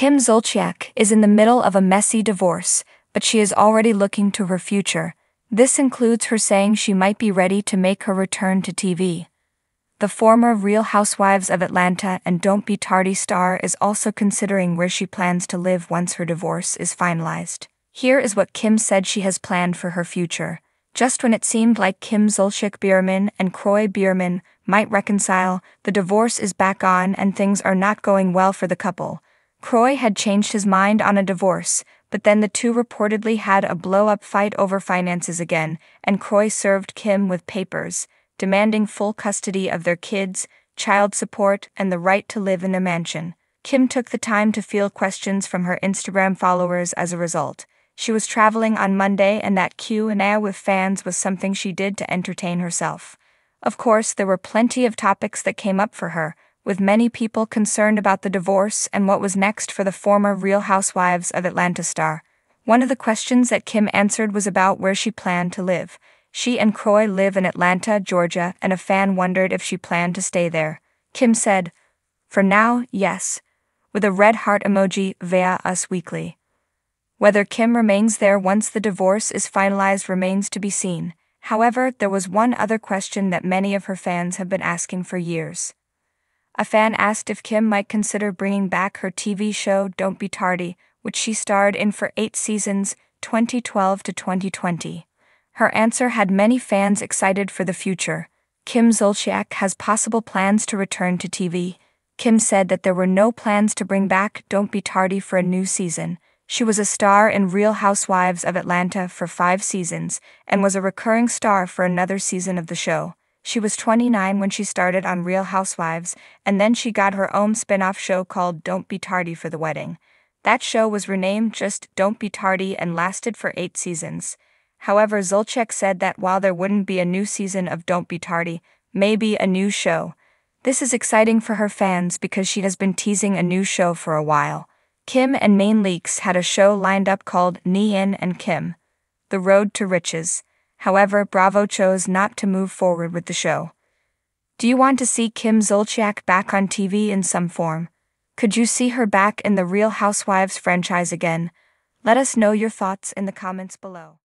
Kim Zolciak is in the middle of a messy divorce, but she is already looking to her future. This includes her saying she might be ready to make her return to TV. The former Real Housewives of Atlanta and Don't Be Tardy star is also considering where she plans to live once her divorce is finalized. Here is what Kim said she has planned for her future. Just when it seemed like Kim Zolciak Bierman and Kroy Bierman might reconcile, the divorce is back on and things are not going well for the couple. Kroy had changed his mind on a divorce, but then the two reportedly had a blow up fight over finances again, and Kroy served Kim with papers demanding full custody of their kids, child support, and the right to live in a mansion. Kim took the time to field questions from her Instagram followers as a result. She was traveling on Monday and that Q&A with fans was something she did to entertain herself. Of course, there were plenty of topics that came up for her, with many people concerned about the divorce and what was next for the former Real Housewives of Atlanta star. One of the questions that Kim answered was about where she planned to live. She and Kroy live in Atlanta, Georgia, and a fan wondered if she planned to stay there. Kim said, For now, yes, with a red heart emoji via Us Weekly. Whether Kim remains there once the divorce is finalized remains to be seen. However, there was one other question that many of her fans have been asking for years. A fan asked if Kim might consider bringing back her TV show Don't Be Tardy, which she starred in for eight seasons, 2012 to 2020. Her answer had many fans excited for the future. Kim Zolciak has possible plans to return to TV. Kim said that there were no plans to bring back Don't Be Tardy for a new season. She was a star in Real Housewives of Atlanta for five seasons and was a recurring star for another season of the show. She was 29 when she started on Real Housewives, and then she got her own spin off show called Don't Be Tardy for the Wedding. That show was renamed just Don't Be Tardy and lasted for eight seasons. However, Zolciak said that while there wouldn't be a new season of Don't Be Tardy, maybe a new show. This is exciting for her fans because she has been teasing a new show for a while. Kim and NeNe Leakes had a show lined up called NeNe and Kim, The Road to Riches. However, Bravo chose not to move forward with the show. Do you want to see Kim Zolciak back on TV in some form? Could you see her back in the Real Housewives franchise again? Let us know your thoughts in the comments below.